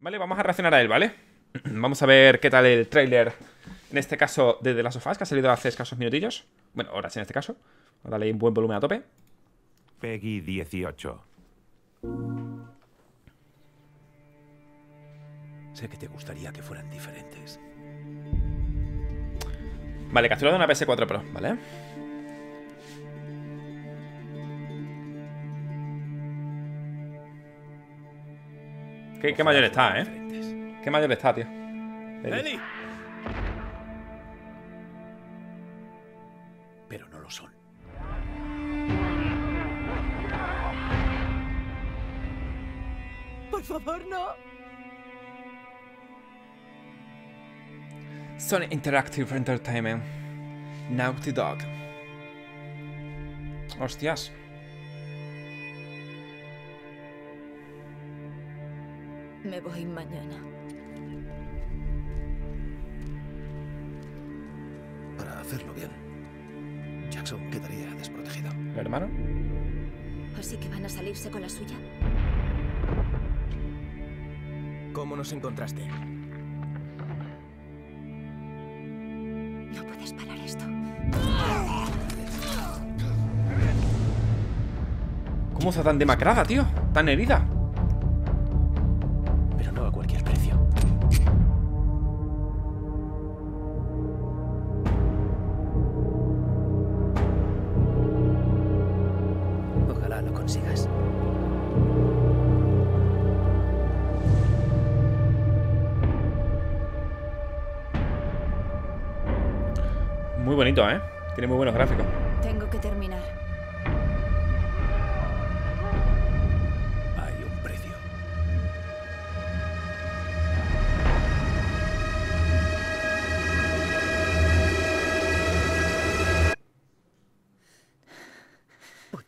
Vale, vamos a reaccionar a él, ¿vale? Vamos a ver qué tal el tráiler En este caso de The Last of Us Que ha salido hace escasos minutillos Bueno, horas en este caso darle un buen volumen a tope Peggy 18. Sé que te gustaría que fueran diferentes. Vale, captura de una PS4 Pro, ¿vale? Qué, qué mayor está, ¿eh? Diferentes. Qué mayor está, tío ¡Eli! Pero no lo son. Por favor, no. Sony Interactive Entertainment Naughty Dog Hostias Me voy mañana. Para hacerlo bien, Jackson quedaría desprotegido. ¿El hermano? ¿Así que van a salirse con la suya? ¿Cómo nos encontraste? No puedes parar esto. ¿Cómo está tan demacrada, tío? Tan herida Pero no a cualquier precio. Ojalá lo consigas. Muy bonito, ¿eh? Tiene muy buenos gráficos Tengo que terminar.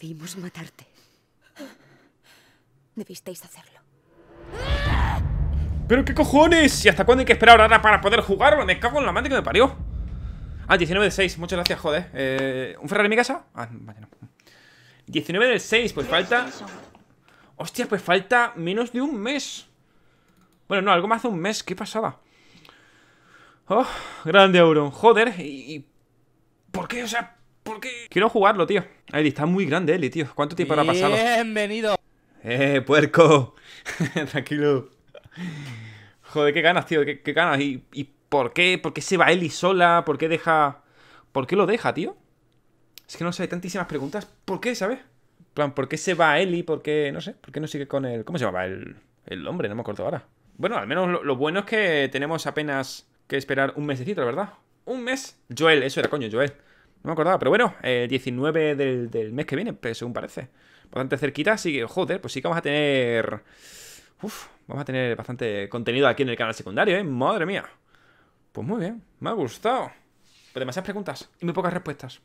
Pudimos matarte. Debisteis hacerlo. ¿Pero qué cojones? ¿Y hasta cuándo hay que esperar ahora para poder jugar? Me cago en la madre que me parió Ah, 19 del 6, muchas gracias, joder eh, ¿Un Ferrari en mi casa? Ah, vaya no 19 del 6, pues falta Hostia, pues falta menos de un mes Bueno, no, algo más de un mes, ¿qué pasaba? Oh, grande Auron, joder ¿Y, y por qué? O sea, ¿por qué? Quiero jugarlo, tío Eli, está muy grande Eli, tío ¿Cuánto tiempo habrá pasado? Bienvenido. ¡Eh, puerco! Tranquilo. Joder, qué ganas, tío, qué, qué ganas. ¿Y, ¿Y por qué? ¿Por qué se va Eli sola? ¿Por qué deja...? ¿Por qué lo deja, tío? Es que no sé, hay tantísimas preguntas. ¿Por qué, sabes? En plan, ¿por qué se va Eli? ¿Por qué, no sé, por qué no sigue con él? ¿Cómo se llamaba el, el hombre? No me acuerdo ahora. Bueno, al menos lo, lo bueno es que tenemos apenas que esperar un mesecito, ¿verdad? Un mes. Joel, eso era, coño, Joel. No me acordaba, pero bueno, el 19 del, del mes que viene, pues, según parece. Bastante cerquita, así que, joder, pues sí que vamos a tener... Uf, vamos a tener bastante contenido aquí en el canal secundario, ¿eh? Madre mía. Pues muy bien, me ha gustado. Pero demasiadas preguntas y muy pocas respuestas.